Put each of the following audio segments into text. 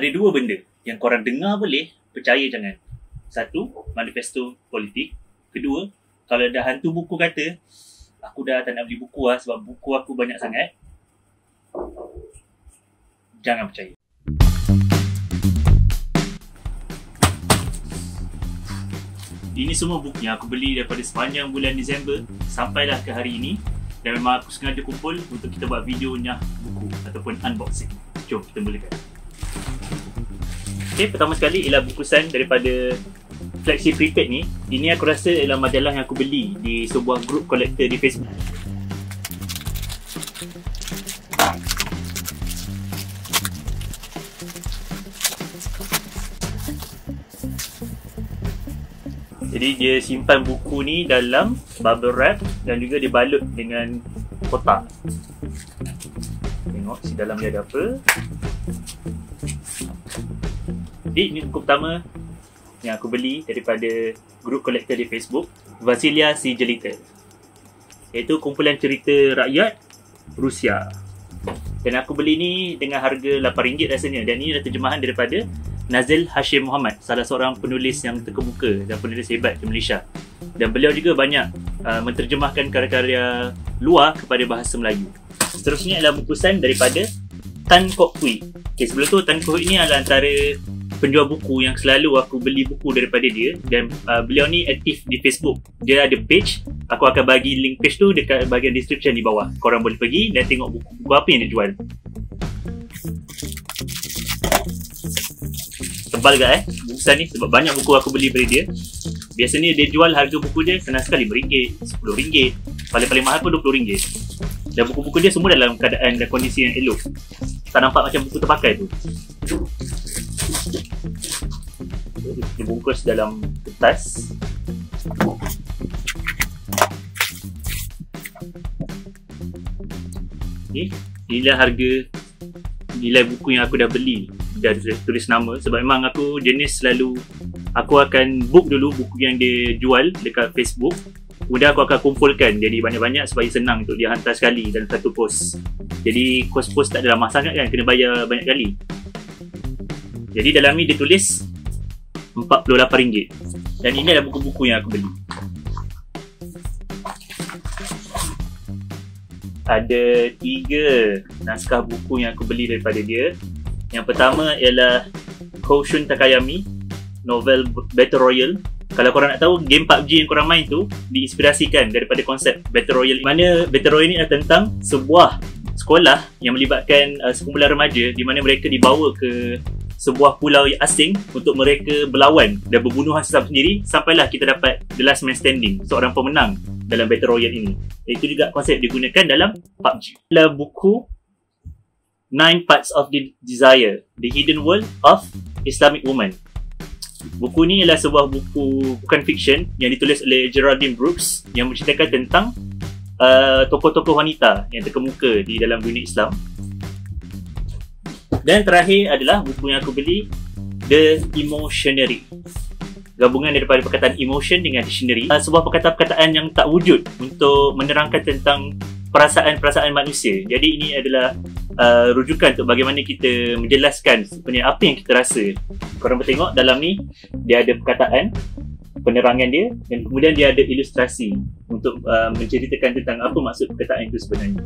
ada dua benda yang korang dengar boleh, percaya jangan. Satu, manifesto politik. Kedua, kalau dah hantu buku kata, aku dah tak nak beli buku lah sebab buku aku banyak sangat. Jangan percaya. Ini semua buku yang aku beli daripada sepanjang bulan Disember sampailah ke hari ini dan memang aku sengaja kumpul untuk kita buat video nyah buku ataupun unboxing. Jom kita mulakan. Okay, pertama sekali ialah bukusan daripada Flagship Prepaid ni. Ini aku rasa ialah majalah yang aku beli di sebuah group collector di Facebook. Jadi dia simpan buku ni dalam bubble wrap dan juga dibalut dengan kotak. Tengok si dalam dia ada apa. Jadi ini buku pertama yang aku beli daripada group collector di Facebook, Vasilia Si Jelita. Iaitu kumpulan cerita rakyat Rusia. Dan aku beli ni dengan harga RM8 rasanya dan ini adalah terjemahan daripada Nazil Hashim Muhammad, salah seorang penulis yang terkemuka dan penulis hebat di Malaysia. Dan beliau juga banyak uh, menterjemahkan karya-karya luar kepada bahasa Melayu. Seterusnya adalah bukusan daripada Tan Kok Hui. Okay, sebelum tu Tan Kok Hui ni adalah antara penjual buku yang selalu aku beli buku daripada dia dan uh, beliau ni aktif di Facebook. Dia ada page. Aku akan bagi link page tu dekat bahagian description di bawah. Korang boleh pergi dan tengok buku-buku apa yang dia jual. Tebal gak eh bukusan ni sebab banyak buku aku beli dari dia. Biasanya dia jual harga buku dia senang sekali RM5, RM10 paling-paling mahal pun RM20 dan buku-buku dia semua dalam keadaan dan kondisi yang elok. Tak nampak macam buku terpakai tu. Dibungkus dalam kertas. Okay. Inilah harga nilai buku yang aku dah beli dah tulis nama. Sebab memang aku jenis selalu aku akan book dulu buku yang dia jual dekat Facebook. Kemudian aku akan kumpulkan. Jadi banyak-banyak supaya senang untuk dia hantar sekali dalam satu post. Jadi post-post tak ada lama sangat kan kena bayar banyak kali. Jadi dalam ni dia tulis RM48. Dan ini adalah buku-buku yang aku beli. Ada tiga naskah buku yang aku beli daripada dia yang pertama ialah Koushun Takayami novel Battle Royale. Kalau korang nak tahu game PUBG yang korang main tu diinspirasikan daripada konsep Battle Royale mana Battle Royale ni adalah tentang sebuah sekolah yang melibatkan uh, sekumpulan remaja di mana mereka dibawa ke sebuah pulau asing untuk mereka berlawan dan berbunuhan sesama sendiri sampailah kita dapat The Last Man Standing seorang pemenang dalam Battle Royale ini. Itu juga konsep digunakan dalam PUBG adalah buku Nine Parts of the Desire The Hidden World of Islamic Woman Buku ni adalah sebuah buku bukan fiction yang ditulis oleh Geraldine Brooks yang menceritakan tentang uh, tokoh-tokoh wanita yang terkemuka di dalam dunia Islam. Dan terakhir adalah buku yang aku beli The Emotionary. Gabungan daripada perkataan emotion dengan dictionary. Uh, sebuah perkataan-perkataan yang tak wujud untuk menerangkan tentang perasaan-perasaan manusia. Jadi ini adalah uh, rujukan untuk bagaimana kita menjelaskan sebenarnya apa yang kita rasa. Korang boleh tengok dalam ni dia ada perkataan penerangan dia dan kemudian dia ada ilustrasi untuk uh, menceritakan tentang apa maksud perkataan itu sebenarnya.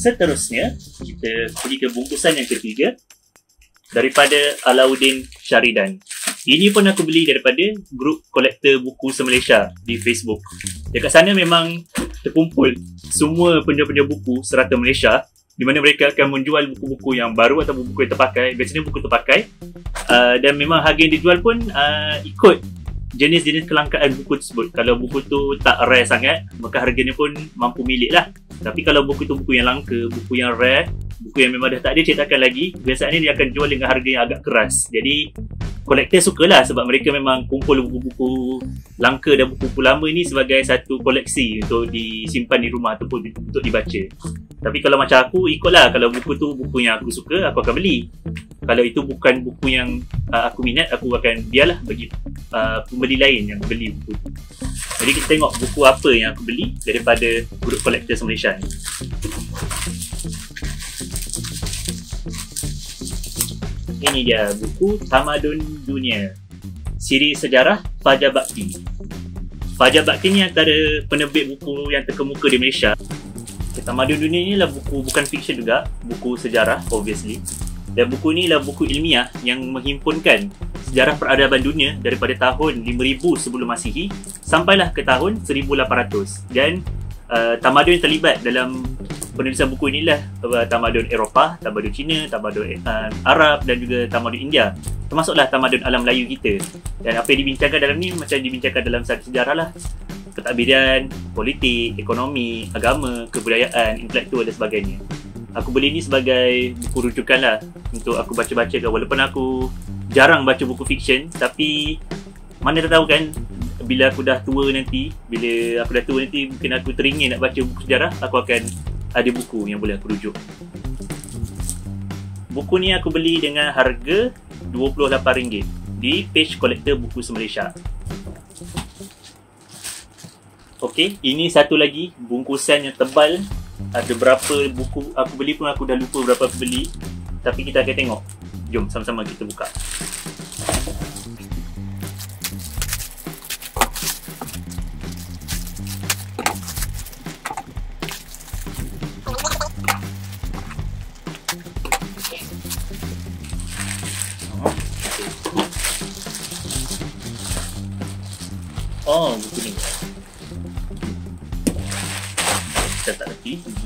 Seterusnya, kita pergi ke bungkusan yang ketiga daripada Alauddin Syaridan. Ini pun aku beli daripada grup kolektor buku se-Malaysia di Facebook. Dekat sana memang terkumpul semua penjual-penjual buku serata Malaysia di mana mereka akan menjual buku-buku yang baru atau buku yang terpakai. Biasanya buku terpakai. Uh, dan memang harga yang dijual pun uh, ikut jenis-jenis kelangkaan buku tersebut. Kalau buku tu tak rare sangat, maka harganya pun mampu milik lah. Tapi kalau buku tu buku yang langka, buku yang rare, buku yang memang dah tak ada cetakan lagi, biasanya dia akan jual dengan harga yang agak keras. Jadi kolektor sukalah sebab mereka memang kumpul buku-buku langka dan buku-buku lama ni sebagai satu koleksi untuk disimpan di rumah ataupun untuk dibaca. Tapi kalau macam aku, ikutlah kalau buku tu buku yang aku suka, aku akan beli. Kalau itu bukan buku yang uh, aku minat, aku akan biarlah bagi uh, pembeli lain yang beli buku tu. Jadi kita tengok buku apa yang aku beli daripada grup kolektor Malaysia ni. Ini dia buku Tamadun Dunia. Siri sejarah Fajar Bakti. Fajar Bakti ni antara penerbit buku yang terkemuka di Malaysia. Tamadun Dunia ni lah buku bukan fiksyen juga, buku sejarah obviously. Dan buku ni lah buku ilmiah yang menghimpunkan sejarah peradaban dunia daripada tahun 5000 sebelum Masihi sampailah ke tahun 1800 dan uh, tamadun yang terlibat dalam penulisan buku inilah. Uh, tamadun Eropah, tamadun Cina, tamadun uh, Arab dan juga tamadun India. Termasuklah tamadun alam Melayu kita. Dan apa yang dibincangkan dalam ni macam dibincangkan dalam sejarah lah. Pentadbiran, politik, ekonomi, agama, kebudayaan, intelektual dan sebagainya. Aku beli ni sebagai buku rujukan lah untuk aku baca-baca kan walaupun aku jarang baca buku fiksyen tapi mana tak tahu kan bila aku dah tua nanti bila aku dah tua nanti mungkin aku teringin nak baca buku sejarah aku akan ada buku yang boleh aku rujuk. Buku ni aku beli dengan harga RM28 di page collector buku Malaysia Okey, ini satu lagi bungkusan yang tebal. Ada berapa buku aku beli pun aku dah lupa berapa aku beli. Tapi kita akan tengok. Jom sama-sama kita buka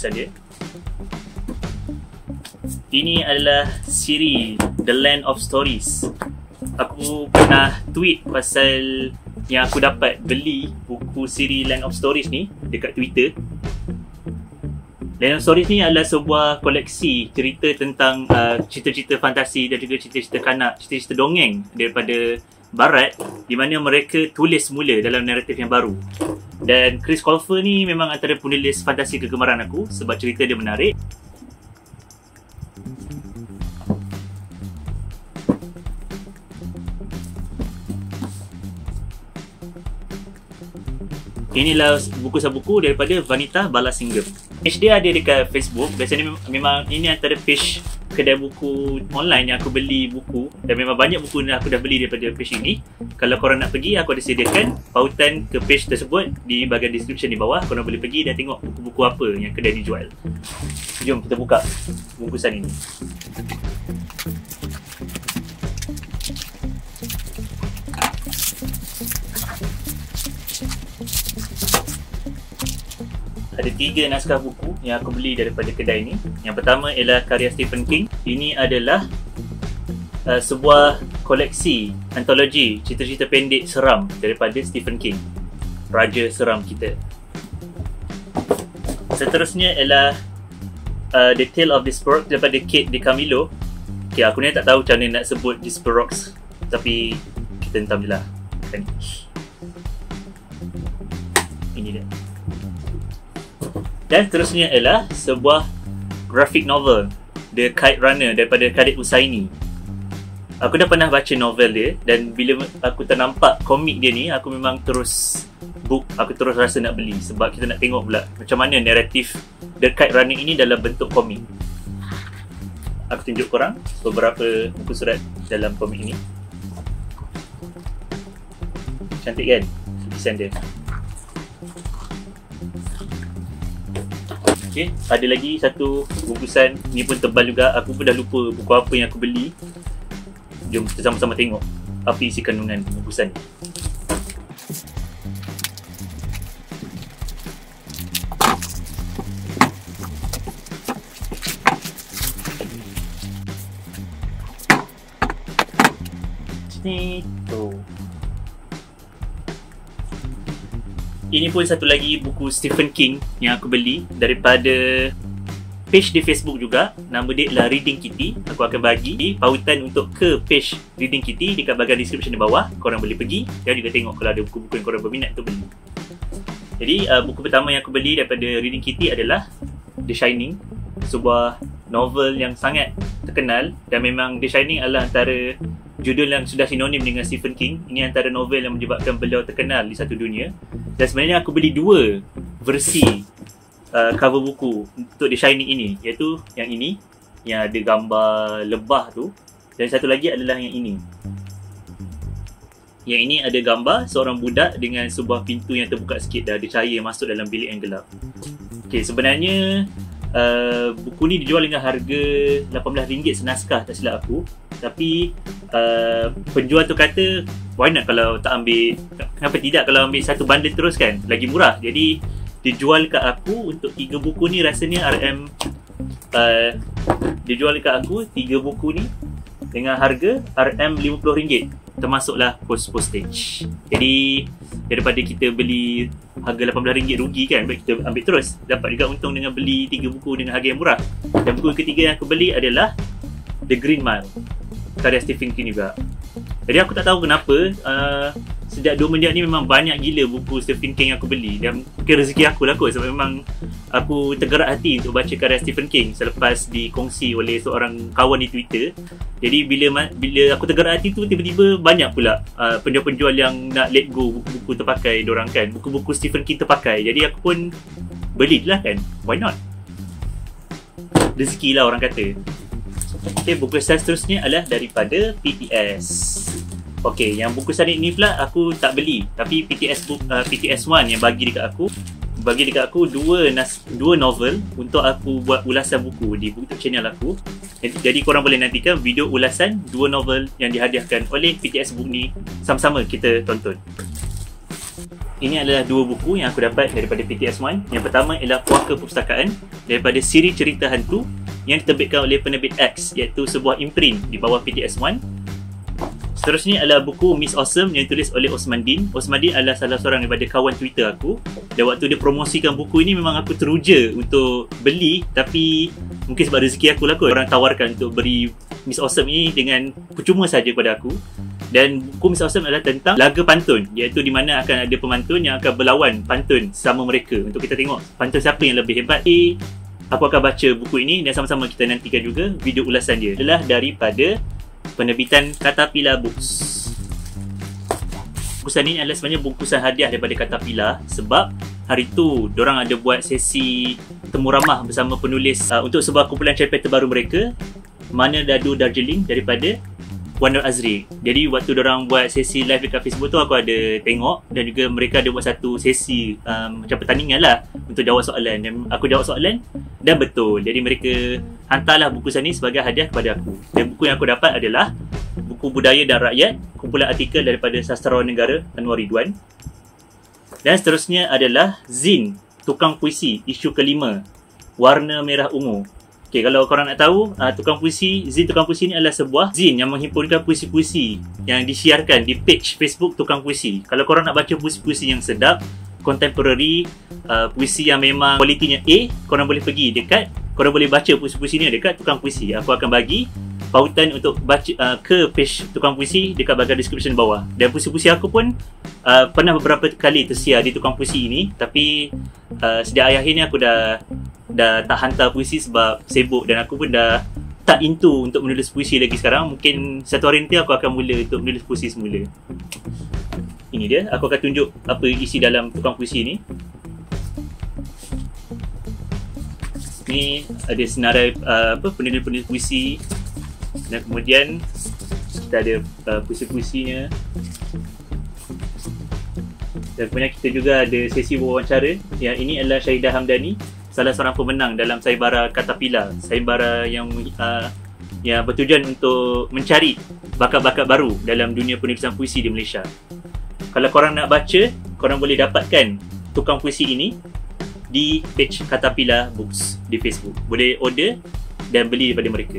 tulisan dia. Ini adalah siri The Land of Stories. Aku pernah tweet pasal yang aku dapat beli buku siri Land of Stories ni dekat Twitter. Land of Stories ni adalah sebuah koleksi cerita tentang uh, cerita-cerita fantasi dan juga cerita-cerita kanak, cerita-cerita dongeng daripada barat di mana mereka tulis semula dalam naratif yang baru. Dan Chris Colfer ni memang antara penulis fantasi kegemaran aku sebab cerita dia menarik. Inilah buku sabuku daripada Vanita Balasingham. Page dia ada dekat Facebook. Biasanya memang ini antara page kedai buku online yang aku beli buku dan memang banyak buku yang aku dah beli daripada page ini kalau korang nak pergi aku ada sediakan pautan ke page tersebut di bahagian description di bawah. Korang boleh pergi dan tengok buku-buku apa yang kedai ni jual. Jom kita buka bungkusan ini ada tiga naskah buku yang aku beli daripada kedai ni. Yang pertama ialah karya Stephen King. Ini adalah uh, sebuah koleksi antologi cerita-cerita pendek seram daripada Stephen King. Raja seram kita. Seterusnya ialah uh, The Tale of Disparok daripada Kate DiCamillo. Okay, aku ni tak tahu macam mana nak sebut Disparoks. Tapi kita hentam je lah. Ini dia. Dan seterusnya ialah sebuah graphic novel The Kite Runner daripada Khalid Usaini. Aku dah pernah baca novel dia dan bila aku ternampak komik dia ni aku memang terus book aku terus rasa nak beli sebab kita nak tengok pula macam mana naratif The Kite Runner ini dalam bentuk komik. Aku tunjuk korang beberapa buku surat dalam komik ini. Cantik kan? Lukisan dia. Okay, ada lagi satu bungkusan Ni pun tebal juga. Aku pun dah lupa buku apa yang aku beli. Jom kita sama-sama tengok Apa isi kandungan bungkusan ni. Tu ini pun satu lagi buku Stephen King yang aku beli daripada page di Facebook juga. Nama dia adalah Reading Kitty. Aku akan bagi pautan untuk ke page Reading Kitty. Dekat bahagian description di bawah. Korang boleh pergi. Dan juga tengok kalau ada buku-buku yang korang berminat untuk beli jadi uh, buku pertama yang aku beli daripada Reading Kitty adalah The Shining. Sebuah novel yang sangat terkenal. Dan memang The Shining adalah antara judul yang sudah sinonim dengan Stephen King ini antara novel yang menyebabkan beliau terkenal di satu dunia dan sebenarnya aku beli dua versi uh, cover buku untuk The Shining ini iaitu yang ini yang ada gambar lebah tu Dan satu lagi adalah yang ini. Yang ini ada gambar seorang budak dengan sebuah pintu yang terbuka sikit dah ada cahaya yang masuk dalam bilik yang gelap. Okey, sebenarnya uh, buku ni dijual dengan harga RM18 senaskah tak silap aku. Tapi uh, penjual tu kata why not kalau tak ambil kenapa tidak kalau ambil satu bundle terus kan lagi murah. Jadi dijual kat aku untuk tiga buku ni rasanya RM uh, dijual kat aku tiga buku ni dengan harga RM50 termasuklah post postage. Jadi daripada kita beli harga RM18 rugi kan, baik kita ambil terus. Dapat juga untung dengan beli tiga buku dengan harga yang murah. Dan buku ketiga yang aku beli adalah The Green Mile. Karya Stephen King juga. Jadi aku tak tahu kenapa uh, sejak 2 minit ni memang banyak gila buku Stephen King yang aku beli. Dan mungkin rezeki aku lah kot sebab memang aku tergerak hati untuk baca karya Stephen King selepas dikongsi oleh seorang kawan di Twitter. Jadi bila bila aku tergerak hati tu tiba-tiba banyak pula uh, penjual-penjual yang nak let go buku-buku terpakai dorang kan. Buku-buku Stephen King terpakai. Jadi aku pun beli lah kan. Why not? Rezeki lah orang kata Okay, buku seterusnya adalah daripada PTS. Okey, yang buku sanik ni pula aku tak beli. Tapi PTS uh, PTS 1 yang bagi dekat aku bagi dekat aku dua nas, dua novel untuk aku buat ulasan buku di YouTube channel aku. Jadi korang boleh nantikan video ulasan dua novel yang dihadiahkan oleh PTS Book ni sama-sama kita tonton. Ini adalah dua buku yang aku dapat daripada PTS 1. Yang pertama ialah Puaka Perpustakaan daripada siri cerita hantu yang diterbitkan oleh penerbit X iaitu sebuah imprint di bawah PTS 1 Seterusnya adalah buku Miss Awesome yang ditulis oleh Osman Din. Osman Din adalah salah seorang daripada kawan Twitter aku. Dan waktu dia promosikan buku ini memang aku teruja untuk beli tapi mungkin sebab rezeki aku lah kot. Orang tawarkan untuk beri Miss Awesome ini dengan percuma saja kepada aku. Dan buku Miss Awesome adalah tentang laga pantun iaitu di mana akan ada pemantun yang akan berlawan pantun sama mereka untuk kita tengok pantun siapa yang lebih hebat. A, aku akan baca buku ini dan sama-sama kita nantikan juga video ulasan dia. Adalah daripada penerbitan Caterpillar Books. Bungkusan ini adalah sebenarnya bungkusan hadiah daripada Caterpillar sebab hari tu orang ada buat sesi temu ramah bersama penulis uh, untuk sebuah kumpulan cerpen terbaru mereka Mana Dadu Darjeeling daripada Wonder Azri. Jadi waktu orang buat sesi live dekat Facebook tu aku ada tengok dan juga mereka ada buat satu sesi um, macam pertandingan lah untuk jawab soalan dan aku jawab soalan dan betul. Jadi mereka hantarlah bungkusan ni sebagai hadiah kepada aku. Dan buku yang aku dapat adalah buku Budaya dan Rakyat, kumpulan artikel daripada Sastrawan Negara Anwar Ridwan. Dan seterusnya adalah Zin, Tukang Puisi, isu kelima, Warna Merah Ungu. Okay, kalau korang nak tahu, uh, Tukang Puisi, Zin Tukang Puisi ni adalah sebuah zin yang menghimpunkan puisi-puisi yang disiarkan di page Facebook Tukang Puisi. Kalau korang nak baca puisi-puisi yang sedap, contemporary, uh, puisi yang memang kualitinya A, korang boleh pergi dekat, korang boleh baca puisi-puisi ni dekat Tukang Puisi. Aku akan bagi pautan untuk baca uh, ke page Tukang Puisi dekat bahagian description bawah. Dan puisi-puisi aku pun uh, pernah beberapa kali tersiar di Tukang Puisi ini, tapi uh, sejak akhir ni aku dah dah tak hantar puisi sebab sibuk dan aku pun dah tak into untuk menulis puisi lagi sekarang mungkin satu hari nanti aku akan mula untuk menulis puisi semula ini dia. Aku akan tunjuk apa isi dalam tukang puisi ni. Ni ada senarai uh, apa penulis-penulis puisi. Dan kemudian kita ada uh, puisi-puisinya. Dan kemudian kita juga ada sesi wawancara. Yang ini adalah Syahidah Hamdani salah seorang pemenang dalam sayembara Katapila sayembara yang uh, yang bertujuan untuk mencari bakat-bakat baru dalam dunia penulisan puisi di Malaysia. Kalau korang nak baca, korang boleh dapatkan tukang puisi ini di page Katapila Books di Facebook. Boleh order dan beli daripada mereka.